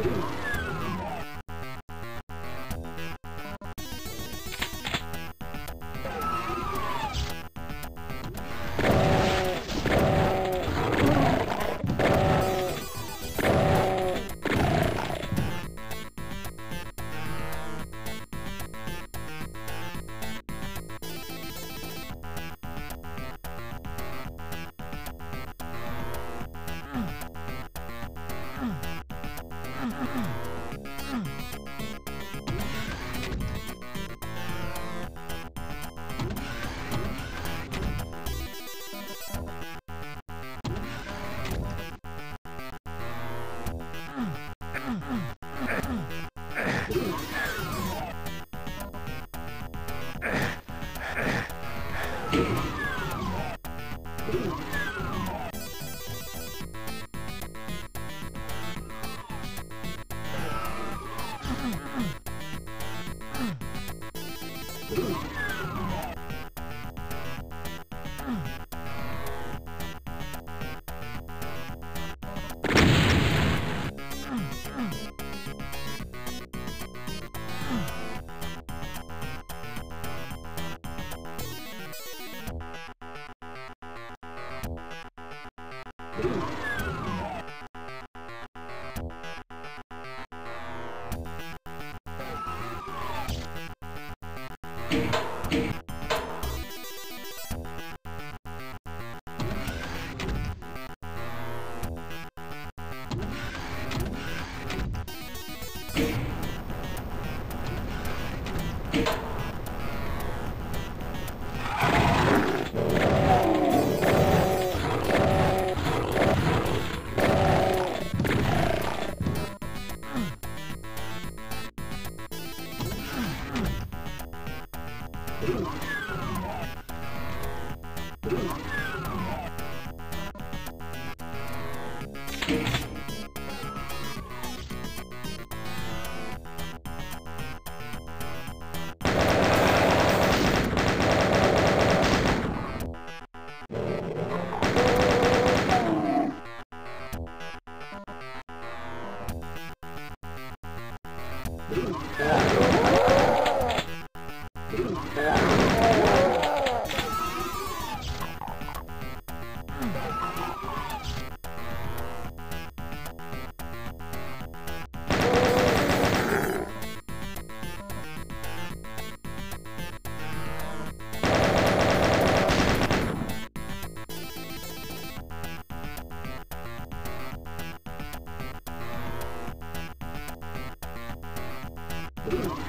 Oh. Ugh. you. Ooh. You